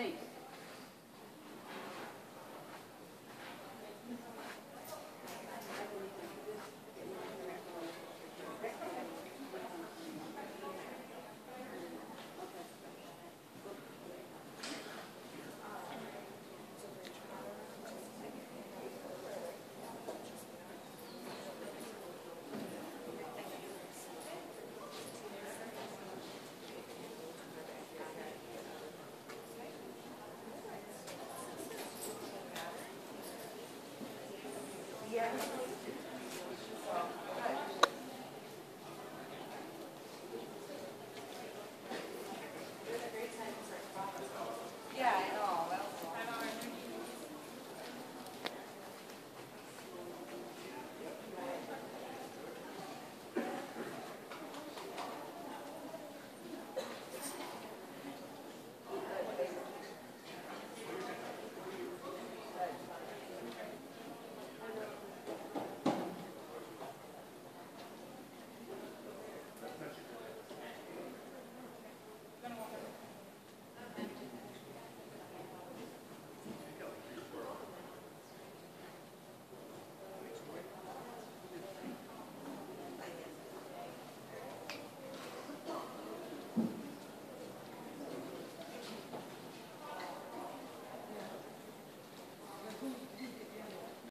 vocês? Yeah.